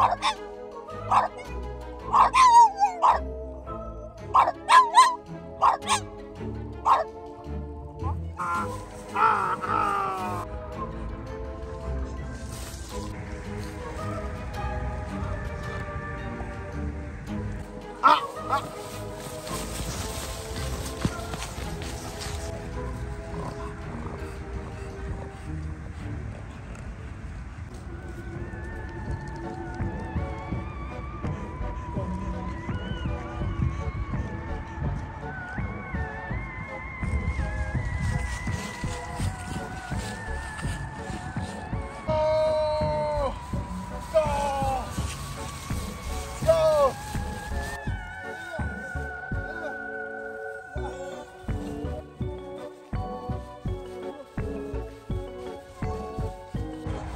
Ah, ah, ah.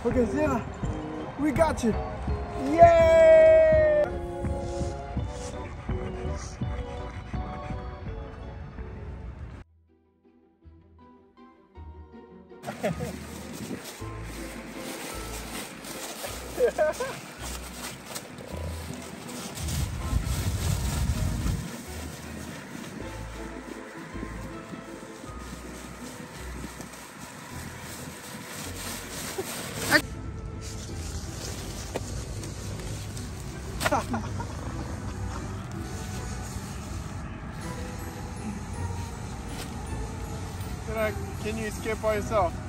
Okay, Sienna, we got you. Yay! Can you escape by yourself?